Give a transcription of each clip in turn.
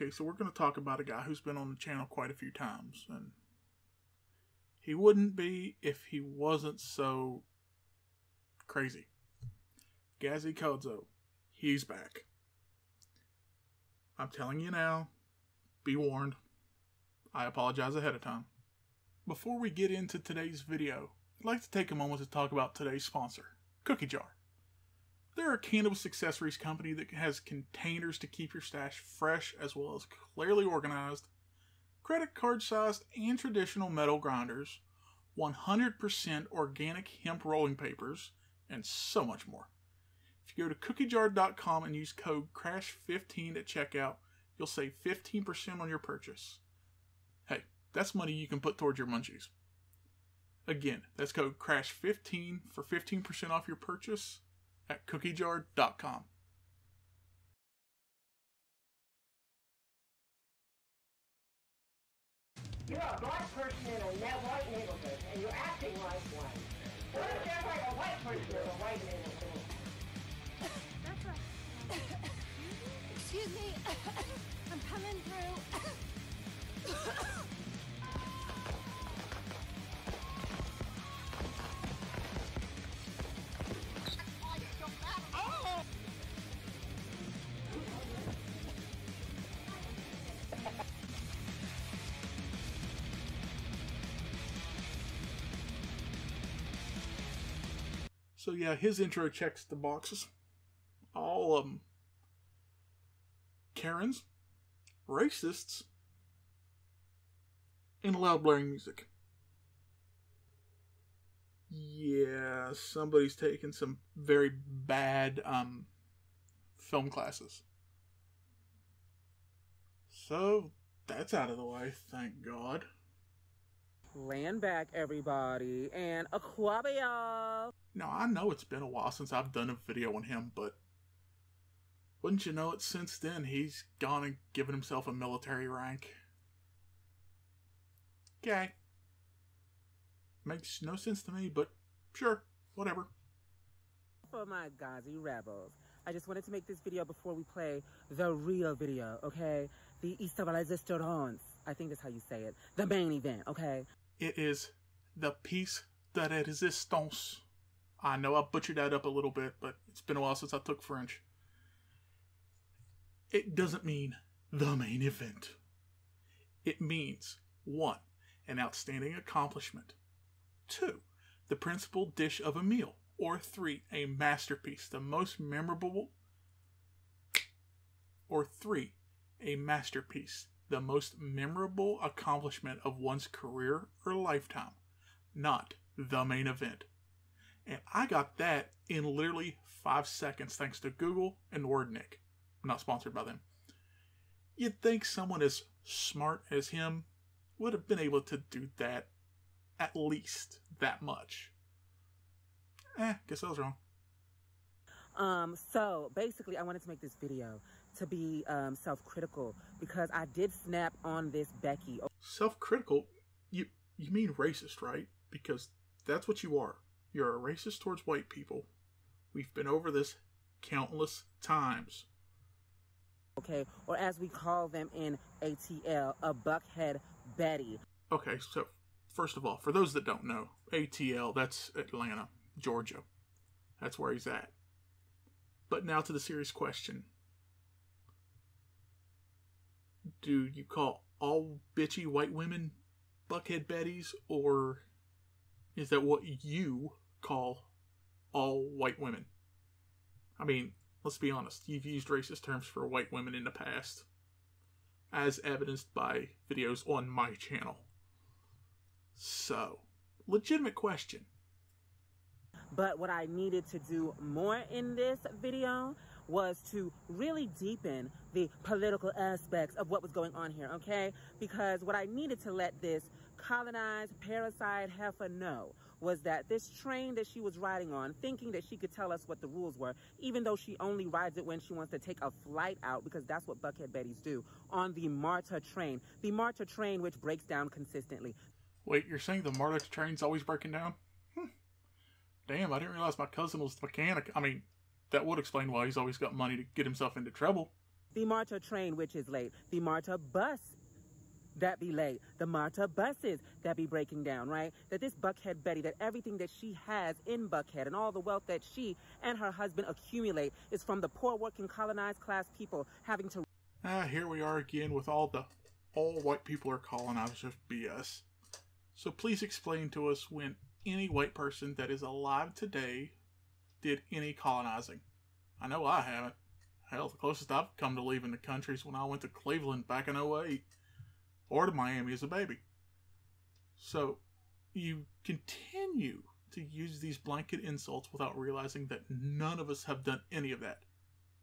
Okay, so we're going to talk about a guy who's been on the channel quite a few times, and he wouldn't be if he wasn't so crazy. Gazi Kodzo, he's back. I'm telling you now, be warned. I apologize ahead of time. Before we get into today's video, I'd like to take a moment to talk about today's sponsor, Kooki Jar. They're a cannabis accessories company that has containers to keep your stash fresh as well as clearly organized, credit card sized and traditional metal grinders, 100% organic hemp rolling papers, and so much more. If you go to kookijar.com and use code CRASH15 at checkout, you'll save 15% on your purchase. Hey, that's money you can put towards your munchies. Again, that's code CRASH15 for 15% off your purchase at kookijar.com. You're a black person in a net white neighborhood, and you're acting like one. What if you're like a white person in a white neighborhood? That's right. Excuse me. I'm coming through. So yeah, his intro checks the boxes. All of them. Karens, racists, and loud blaring music. Yeah, somebody's taken some very bad um film classes. So that's out of the way, thank God. Land back, everybody, and Aquabia. Now, I know it's been a while since I've done a video on him, but wouldn't you know it, since then he's gone and given himself a military rank. Okay. Makes no sense to me, but sure, whatever. For my Gazi rebels, I just wanted to make this video before we play the real video, okay? The Estabilizatorons. I think that's how you say it. The main event, okay? It is the piece de resistance. I know I butchered that up a little bit, but it's been a while since I took French. It doesn't mean the main event. It means one, an outstanding accomplishment, two, the principal dish of a meal, or three, a masterpiece, the most memorable, or three, a masterpiece, the most memorable accomplishment of one's career or lifetime, not the main event. And I got that in literally five seconds thanks to Google and Wordnik. Not sponsored by them. You'd think someone as smart as him would have been able to do that at least that much. Eh, guess I was wrong. Um, so basically, I wanted to make this video to be um, self-critical because I did snap on this Becky. Self-critical? You you mean racist, right? Because that's what you are. You're a racist towards white people. We've been over this countless times. Okay, or as we call them in ATL, a Buckhead Betty. Okay, so first of all, for those that don't know, ATL, that's Atlanta, Georgia. That's where he's at. But now to the serious question. Do you call all bitchy white women Buckhead Betties, or is that what you call all white women? I mean, let's be honest, you've used racist terms for white women in the past, as evidenced by videos on my channel. So, legitimate question. But what I needed to do more in this video was to really deepen the political aspects of what was going on here, okay? Because what I needed to let this colonized parasite heifer know was that this train that she was riding on, thinking that she could tell us what the rules were, even though she only rides it when she wants to take a flight out, because that's what Buckhead Betties do, on the MARTA train. The MARTA train, which breaks down consistently. Wait, you're saying the MARTA train's always breaking down? Hmm. Damn, I didn't realize my cousin was the mechanic. I mean, that would explain why he's always got money to get himself into trouble. The MARTA train, which is late. The MARTA bus that be late. The MARTA buses that be breaking down, right? That this Buckhead Betty, that everything that she has in Buckhead and all the wealth that she and her husband accumulate is from the poor working colonized class people having to Ah, here we are again with all the all white people are colonizers BS. So please explain to us when any white person that is alive today did any colonizing. I know I haven't. Hell, the closest I've come to leaving the country is when I went to Cleveland back in 08 or to Miami as a baby. So you continue to use these blanket insults without realizing that none of us have done any of that.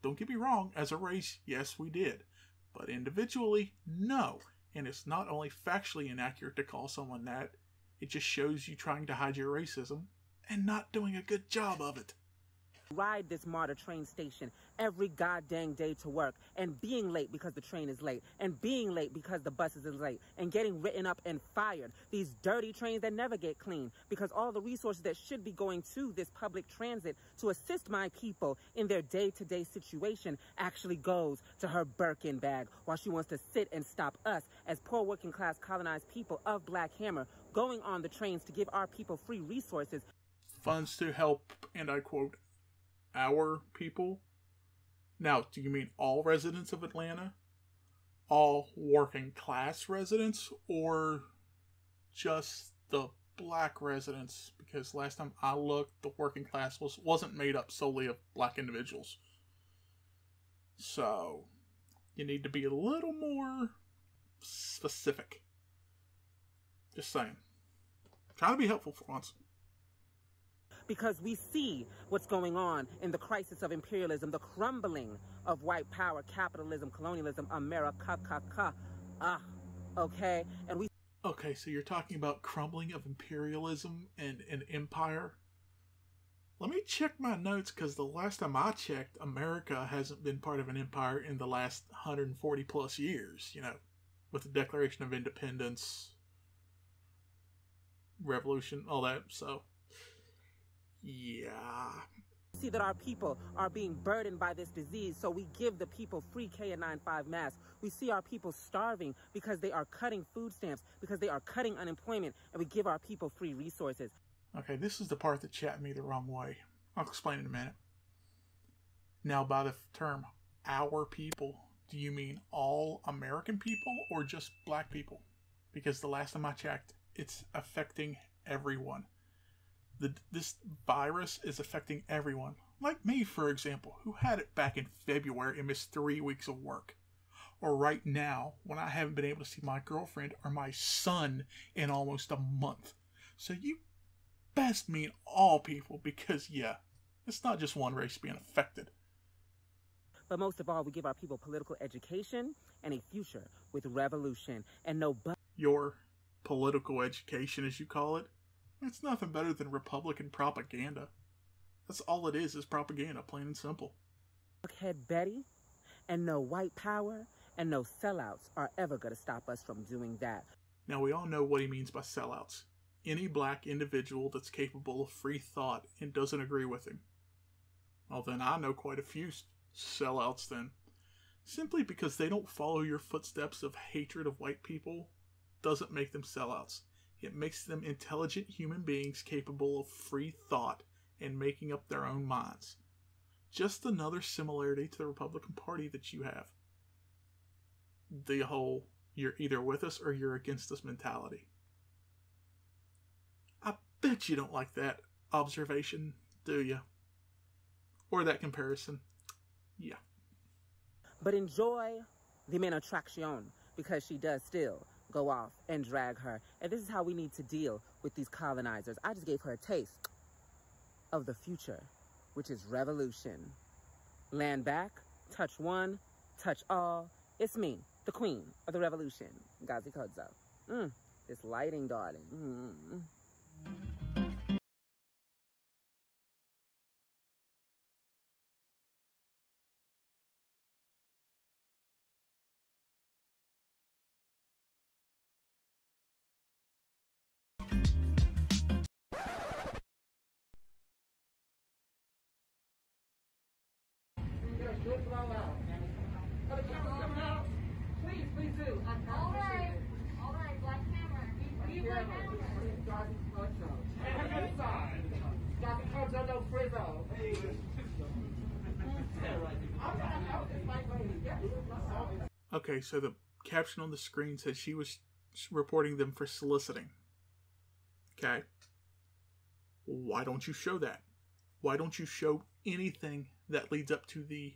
Don't get me wrong, as a race, yes, we did. But individually, no. And it's not only factually inaccurate to call someone that, it just shows you trying to hide your racism and not doing a good job of it. Ride this MARTA train station every goddamn day to work and being late because the train is late and being late because the bus is late and getting written up and fired. These dirty trains that never get clean because all the resources that should be going to this public transit to assist my people in their day-to-day situation actually goes to her Birkin bag while she wants to sit and stop us as poor working class colonized people of Black Hammer going on the trains to give our people free resources Funds to help, and I quote, our people. Now, do you mean all residents of Atlanta? All working class residents? Or just the black residents? Because last time I looked, the working class was, wasn't made up solely of black individuals. So, you need to be a little more specific. Just saying. Try to be helpful for once. Because we see what's going on in the crisis of imperialism, the crumbling of white power, capitalism, colonialism, America, ka, ka, ah, okay? And we Okay, so you're talking about crumbling of imperialism and an empire? Let me check my notes because the last time I checked, America hasn't been part of an empire in the last 140 plus years, you know, with the Declaration of Independence, Revolution, all that, so. Yeah. see that our people are being burdened by this disease, so we give the people free KN95 masks. We see our people starving because they are cutting food stamps, because they are cutting unemployment, and we give our people free resources. Okay, this is the part that chat me the wrong way. I'll explain in a minute. Now, by the term our people, do you mean all American people or just black people? Because the last time I checked, it's affecting everyone. The, this virus is affecting everyone. Like me, for example, who had it back in February and missed three weeks of work. Or right now, when I haven't been able to see my girlfriend or my son in almost a month. So you best mean all people because, yeah, it's not just one race being affected. But most of all, we give our people political education and a future with revolution and no but. Your political education, as you call it, it's nothing better than Republican propaganda. That's all it is, is propaganda, plain and simple. Buckhead Betty, and no white power and no sellouts are ever going to stop us from doing that. Now, we all know what he means by sellouts. Any black individual that's capable of free thought and doesn't agree with him. Well, then I know quite a few sellouts then. Simply because they don't follow your footsteps of hatred of white people doesn't make them sellouts. It makes them intelligent human beings capable of free thought and making up their own minds. Just another similarity to the Republican Party that you have. The whole you're either with us or you're against us mentality. I bet you don't like that observation, do you? Or that comparison. Yeah. But enjoy the main attraction because she does still go off and drag her. And this is how we need to deal with these colonizers. I just gave her a taste of the future, which is revolution. Land back, touch one, touch all. It's me, the queen of the revolution, Gazi Kodzo. Mm, this lighting, darling. Mm. Okay, so the caption on the screen said she was reporting them for soliciting. Okay. Why don't you show that? Why don't you show anything that leads up to the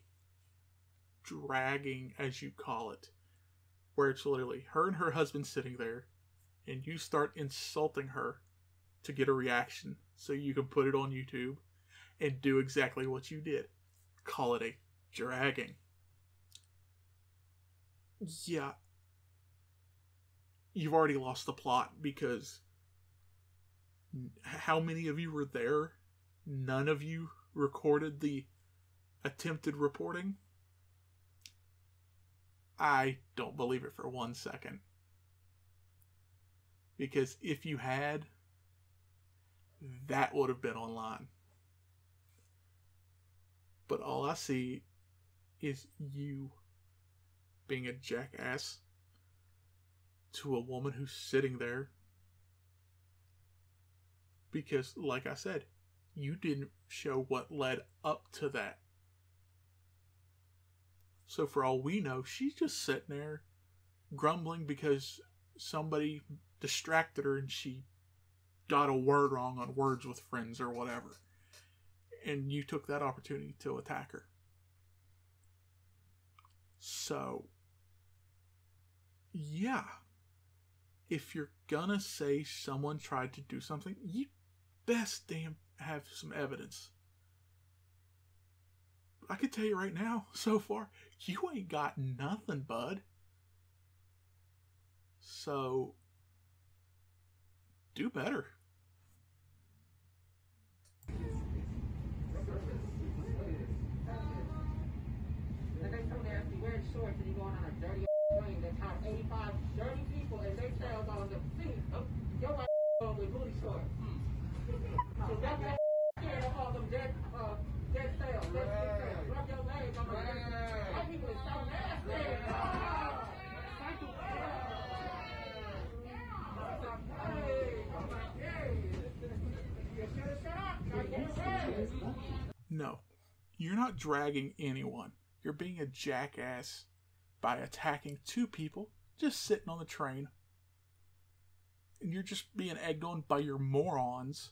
dragging, as you call it, where it's literally her and her husband sitting there, and you start insulting her to get a reaction so you can put it on YouTube and do exactly what you did. Call it a dragging. Yeah. You've already lost the plot because how many of you were there? None of you recorded the attempted reporting? I don't believe it for one second. Because if you had, that would have been online. But all I see is you being a jackass to a woman who's sitting there. Because, like I said, you didn't show what led up to that. So, for all we know, she's just sitting there grumbling because somebody distracted her and she got a word wrong on words with friends or whatever. And you took that opportunity to attack her. So, yeah. If you're gonna say someone tried to do something, you best damn have some evidence. I can tell you right now, so far, you ain't got nothing, bud. So, do better. Shorts and you going on a dirty plane that's 85 dirty people and they tails on the seat. Oh, your ass going with booty shorts. So that's that scared of all them dead, uh, dead cells, dead skin cells. Rub your legs on the dead White people is so nasty. Ah! Thank you. Hey, I'm like, hey. You should have shut up. Now you say. No, you're not dragging anyone. You're being a jackass by attacking two people just sitting on the train. And you're just being egged on by your morons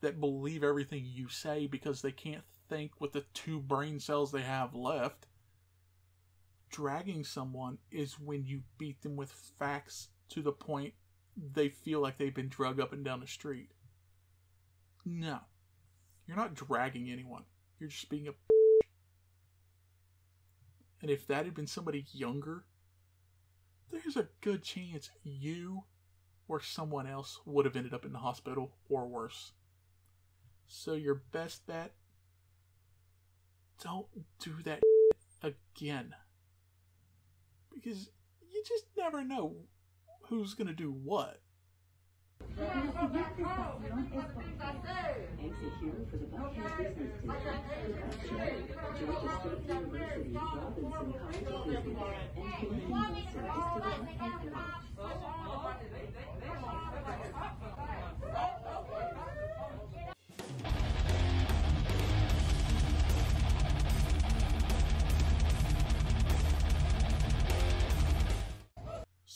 that believe everything you say because they can't think with the two brain cells they have left. Dragging someone is when you beat them with facts to the point they feel like they've been drug up and down the street. No. You're not dragging anyone. You're just being a and if that had been somebody younger, there's a good chance you or someone else would have ended up in the hospital or worse. So your best bet don't do that again. Because you just never know who's going to do what. Exit here for the Business University College Business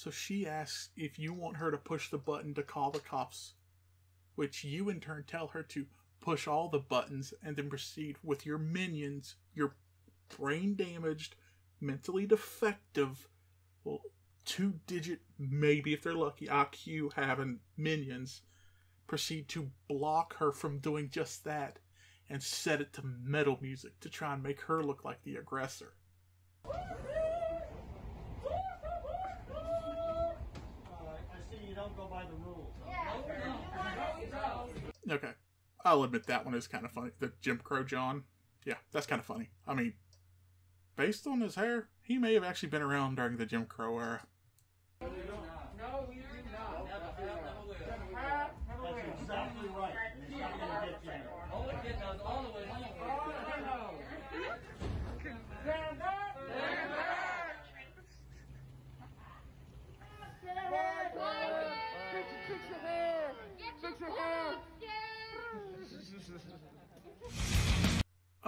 So she asks if you want her to push the button to call the cops, which you in turn tell her to push all the buttons and then proceed with your minions, your brain damaged, mentally defective, well, two digit, maybe if they're lucky, IQ having minions, proceed to block her from doing just that and set it to metal music to try and make her look like the aggressor. I see you don't go by the rules. Okay. I'll admit that one is kind of funny. The Jim Crow John. Yeah, that's kind of funny. I mean, based on his hair, he may have actually been around during the Jim Crow era. No, we do not. Never have, never will. That's exactly right. and It's not gonna get you there. Only get us all the way home. All the way home. Stand up. Stand back. Stand back. Fix your- fix your hair. Fix your hair.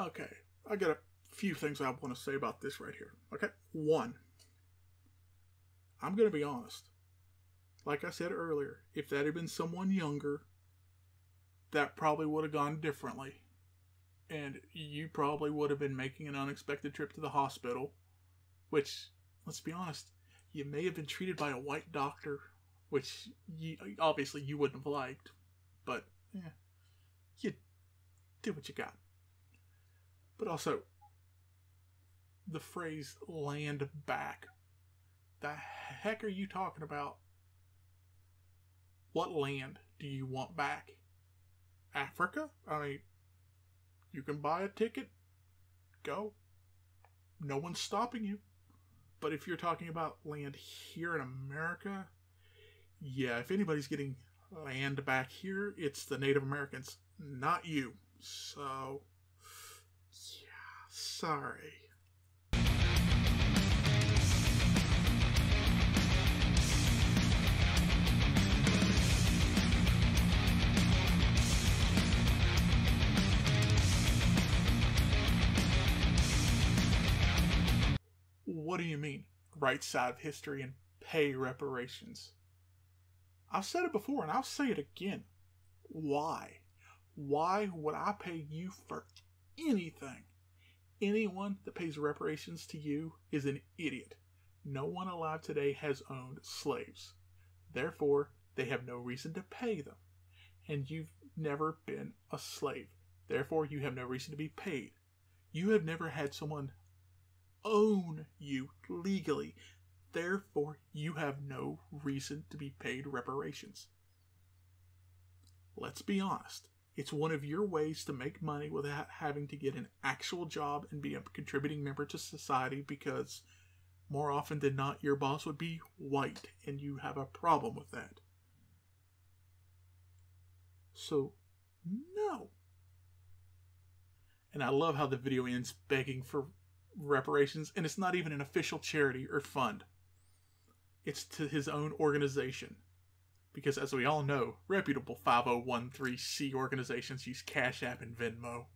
Okay, I got a few things I want to say about this right here. Okay, one, I'm going to be honest. Like I said earlier, if that had been someone younger, that probably would have gone differently. And you probably would have been making an unexpected trip to the hospital, which, let's be honest, you may have been treated by a white doctor, which you, obviously you wouldn't have liked, but yeah, you do what you got. But also, the phrase land back. The heck are you talking about? What land do you want back? Africa? I mean, you can buy a ticket, go. No one's stopping you. But if you're talking about land here in America, yeah, if anybody's getting land back here, it's the Native Americans, not you. So, sorry. What do you mean, right side of history and pay reparations? I've said it before and I'll say it again. Why? Why would I pay you for anything? Anyone that pays reparations to you is an idiot. No one alive today has owned slaves. Therefore, they have no reason to pay them. And you've never been a slave. Therefore, you have no reason to be paid. You have never had someone own you legally. Therefore, you have no reason to be paid reparations. Let's be honest. It's one of your ways to make money without having to get an actual job and be a contributing member to society because more often than not, your boss would be white and you have a problem with that. So, no. And I love how the video ends begging for reparations, and it's not even an official charity or fund. It's to his own organization. Because as we all know, reputable 5013C organizations use Cash App and Venmo.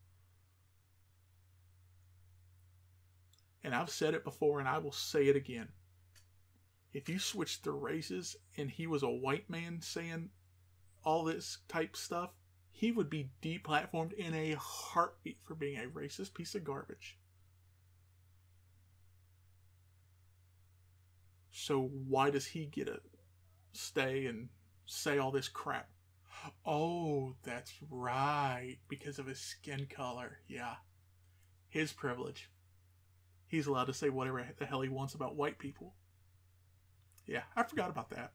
And I've said it before and I will say it again. If you switched the races and he was a white man saying all this type stuff, he would be deplatformed in a heartbeat for being a racist piece of garbage. So why does he get a stay and say all this crap? Oh, that's right, because of his skin color. Yeah. His privilege. He's allowed to say whatever the hell he wants about white people. Yeah, I forgot about that.